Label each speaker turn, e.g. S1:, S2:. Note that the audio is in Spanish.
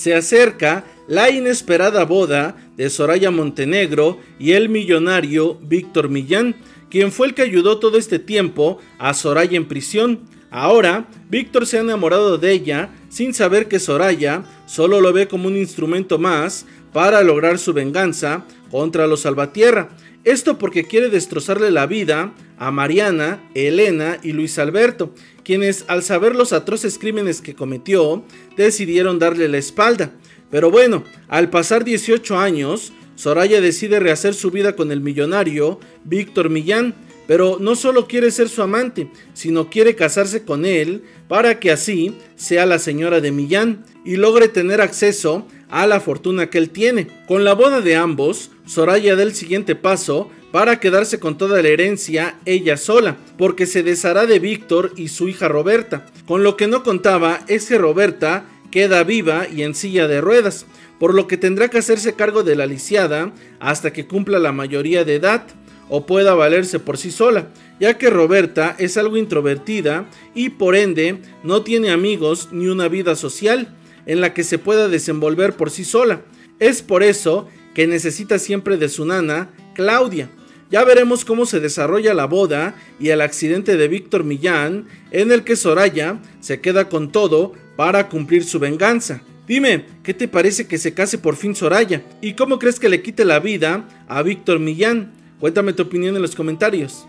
S1: se acerca la inesperada boda de Soraya Montenegro y el millonario Víctor Millán, quien fue el que ayudó todo este tiempo a Soraya en prisión. Ahora, Víctor se ha enamorado de ella sin saber que Soraya solo lo ve como un instrumento más para lograr su venganza contra los Salvatierra. Esto porque quiere destrozarle la vida a Mariana, Elena y Luis Alberto, quienes al saber los atroces crímenes que cometió, decidieron darle la espalda. Pero bueno, al pasar 18 años, Soraya decide rehacer su vida con el millonario Víctor Millán, pero no solo quiere ser su amante, sino quiere casarse con él para que así sea la señora de Millán y logre tener acceso a la fortuna que él tiene. Con la boda de ambos, Soraya da el siguiente paso para quedarse con toda la herencia ella sola, porque se deshará de Víctor y su hija Roberta. Con lo que no contaba es que Roberta queda viva y en silla de ruedas, por lo que tendrá que hacerse cargo de la lisiada hasta que cumpla la mayoría de edad o pueda valerse por sí sola, ya que Roberta es algo introvertida y por ende no tiene amigos ni una vida social en la que se pueda desenvolver por sí sola. Es por eso que necesita siempre de su nana, Claudia. Ya veremos cómo se desarrolla la boda y el accidente de Víctor Millán, en el que Soraya se queda con todo para cumplir su venganza. Dime, ¿qué te parece que se case por fin Soraya? ¿Y cómo crees que le quite la vida a Víctor Millán? Cuéntame tu opinión en los comentarios.